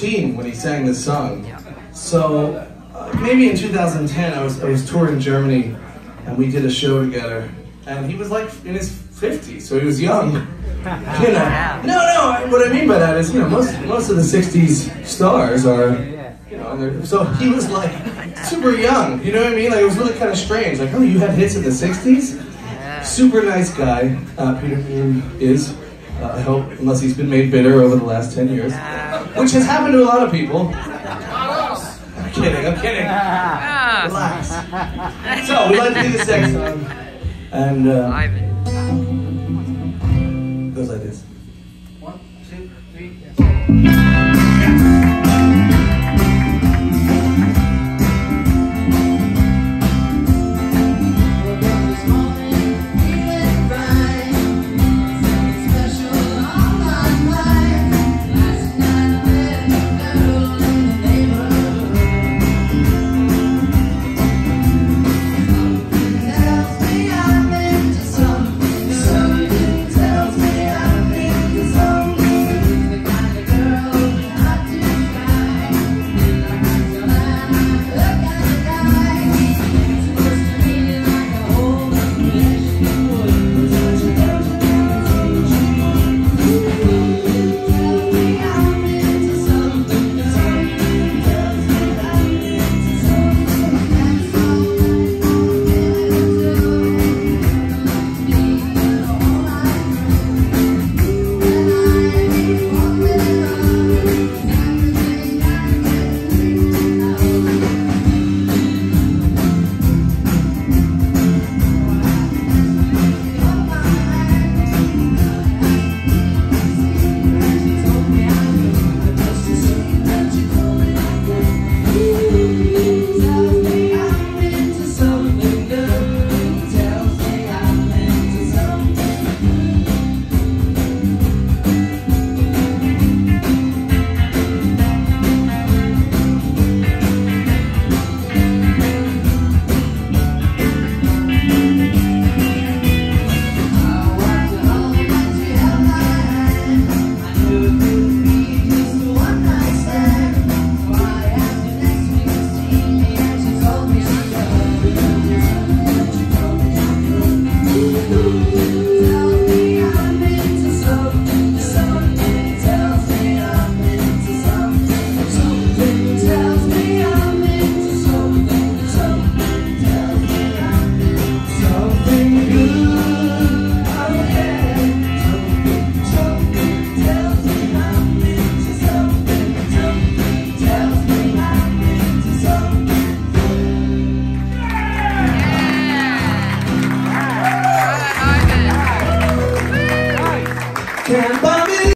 13 when he sang this song. So uh, maybe in 2010 I was I was touring Germany and we did a show together and he was like in his 50s, so he was young. You know, no, no. What I mean by that is, you know, most most of the '60s stars are, you know, so he was like super young. You know what I mean? Like it was really kind of strange. Like, oh, you had hits in the '60s. Super nice guy, uh, Peter Noone is. Uh, I hope, unless he's been made bitter over the last 10 years, which has happened to a lot of people. I'm kidding, I'm kidding. Relax. So, we like to do the sex song. And uh, it goes like this. One, two, three. Can't Can